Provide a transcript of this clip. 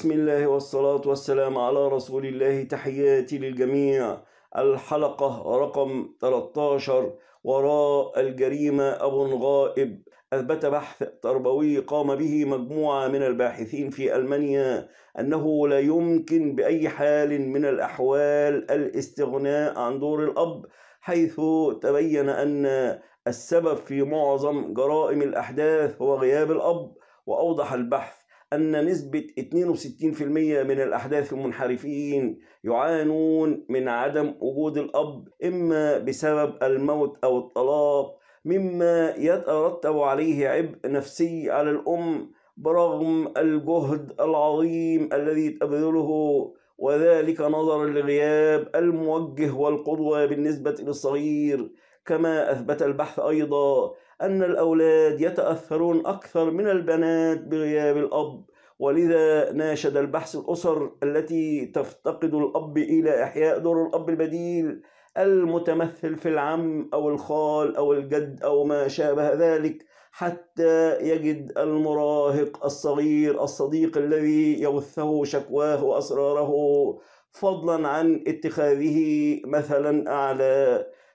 بسم الله والصلاة والسلام على رسول الله. تحياتي للجميع. الحلقة رقم 13 وراء الجريمة أبو غائب أثبت بحث تربوي قام به مجموعة من الباحثين في ألمانيا أنه لا يمكن بأي حال من الأحوال الاستغناء عن دور الأب حيث تبين أن السبب في معظم جرائم الأحداث هو غياب الأب. وأوضح البحث أن نسبة 62% من الأحداث المنحرفين يعانون من عدم وجود الأب إما بسبب الموت أو الطلاق مما يترتب عليه عبء نفسي على الأم برغم الجهد العظيم الذي تبذله وذلك نظرا لغياب الموجه والقدوة بالنسبة للصغير. كما أثبت البحث أيضا أن الأولاد يتأثرون أكثر من البنات بغياب الأب ولذا ناشد البحث الأسر التي تفتقد الأب إلى إحياء دور الأب البديل المتمثل في العم أو الخال أو الجد أو ما شابه ذلك حتى يجد المراهق الصغير الصديق الذي يبثه شكواه وأسراره فضلا عن اتخاذه مثلا أعلى.